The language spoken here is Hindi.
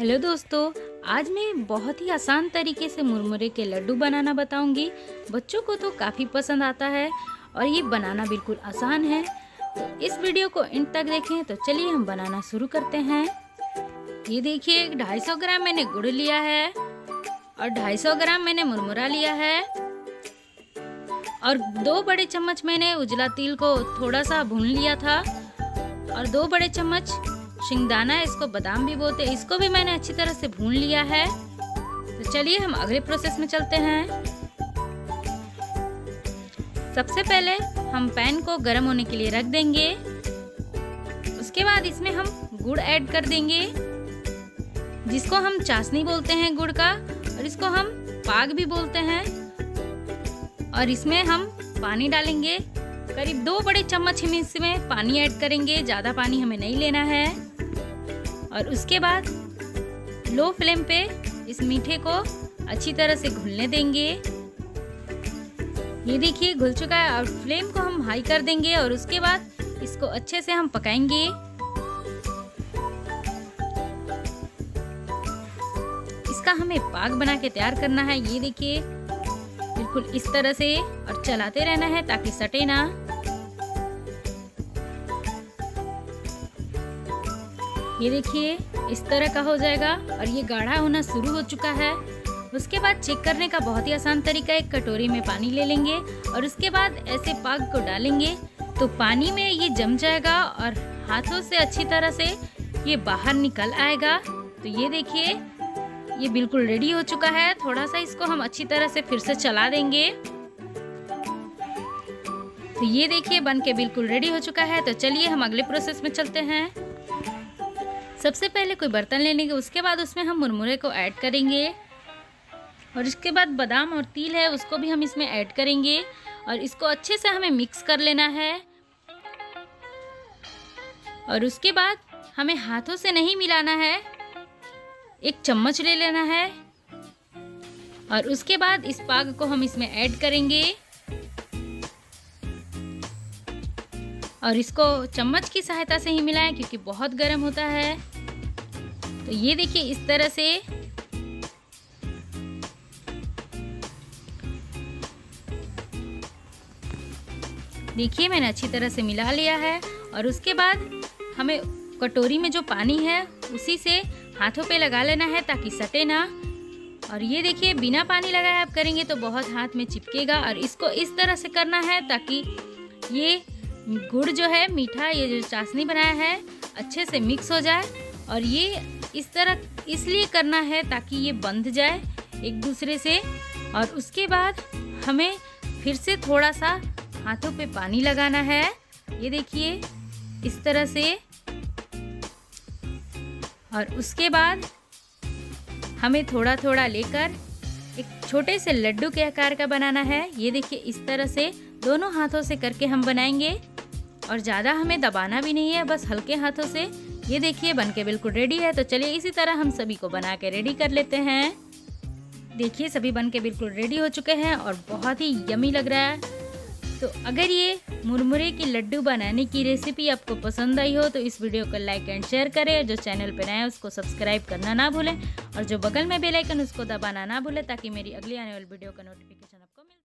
हेलो दोस्तों, आज मैं बहुत ही आसान तरीके से मुरमुरे के लड्डू बनाना बताऊँगी। बच्चों को तो काफ़ी पसंद आता है और ये बनाना बिल्कुल आसान है। तो इस वीडियो को इन तक देखें तो चलिए हम बनाना शुरू करते हैं। ये देखिए 250 ग्राम मैंने गुड़ लिया है और 250 ग्राम मैंने मुरमुरा लिया है। और दो बड़े चम्मच मैंने उजला तिल को थोड़ा सा भून लिया था और दो बड़े चम्मच शिंगदाना इसको बादाम भी बोलते हैं। इसको भी मैंने अच्छी तरह से भून लिया है। तो चलिए हम अगले प्रोसेस में चलते हैं। सबसे पहले हम पैन को गर्म होने के लिए रख देंगे। उसके बाद इसमें हम गुड़ ऐड कर देंगे। जिसको हम चाशनी बोलते हैं गुड़ का, और इसको हम पाग भी बोलते हैं। और इसमें हम पानी डालेंगे। करीब दो बड़े चम्मच हम इसमें पानी ऐड करेंगे। ज़्यादा पानी हमें नहीं लेना है। और उसके बाद लो फ्लेम पे इस मीठे को अच्छी तरह से घुलने देंगे। ये देखिए, घुल चुका है और फ्लेम को हम हाई कर देंगे और उसके बाद इसको अच्छे से हम पकाएँगे। इसका हमें पाक बना के तैयार करना है। ये देखिए, बिल्कुल इस तरह से और चलाते रहना है ताकि सटे ना। ये देखिए, इस तरह का हो जाएगा और ये गाढ़ा होना शुरू हो चुका है। उसके बाद चेक करने का बहुत ही आसान तरीका एक कटोरी में पानी ले लेंगे और उसके बाद ऐसे पाग को डालेंगे। तो पानी में ये जम जाएगा और हाथों से अच्छी तरह से ये बाहर निकल आएगा। तो ये देखिए, ये बिल्कुल रेडी हो चुका है। थोड़ा सा इसको हम अच्छी तरह से फिर से चला देंगे। तो ये देखिए बन के बिल्कुल रेडी हो चुका है। तो चलिए हम अगले प्रोसेस में चलते हैं। सबसे पहले कोई बर्तन ले लेंगे, उसके बाद उसमें हम मुरमुरे को ऐड करेंगे। और इसके बाद बादाम और तिल है, उसको भी हम इसमें ऐड करेंगे। और इसको अच्छे से हमें मिक्स कर लेना है। और उसके बाद हमें हाथों से नहीं मिलाना है, एक चम्मच ले लेना है। और उसके बाद इस पाग को हम इसमें ऐड करेंगे। और इसको चम्मच की सहायता से ही मिलाएँ क्योंकि बहुत गर्म होता है। तो ये देखिए इस तरह से। देखिए मैंने अच्छी तरह से मिला लिया है और उसके बाद हमें कटोरी में जो पानी है उसी से हाथों पे लगा लेना है ताकि सटे ना। और ये देखिए बिना पानी लगाए आप करेंगे तो बहुत हाथ में चिपकेगा और इसको इस तरह से करना है ताकि ये गुड़ जो है, मीठा, ये जो चाशनी बनाया है, अच्छे से मिक्स हो जाए और ये इस तरह, इसलिए करना है ताकि ये बंध जाए एक दूसरे से। और उसके बाद हमें फिर से थोड़ा सा हाथों पे पानी लगाना है। ये देखिए, इस तरह से। और उसके बाद हमें थोड़ा थोड़ा लेकर एक छोटे से लड्डू के आकार का बनाना है। ये देखिए, इस तरह से दोनों हाथों से करके हम बनाएँगे। और ज़्यादा हमें दबाना भी नहीं है, बस हल्के हाथों से। ये देखिए, बन के बिल्कुल रेडी है। तो चलिए, इसी तरह हम सभी को बना के रेडी कर लेते हैं। देखिए, सभी बन के बिल्कुल रेडी हो चुके हैं और बहुत ही यमी लग रहा है। तो अगर ये मुरमुरे की लड्डू बनाने की रेसिपी आपको पसंद आई हो तो इस वीडियो को लाइक एंड शेयर करें जो चैनल पर है, उसको सब्सक्राइब करना ना भूलें। और जो बगल में बेल आइकन उसको दबाना ना भूलें, ताकि मेरी अगली आने वाली वीडियो का नोटिफिकेशन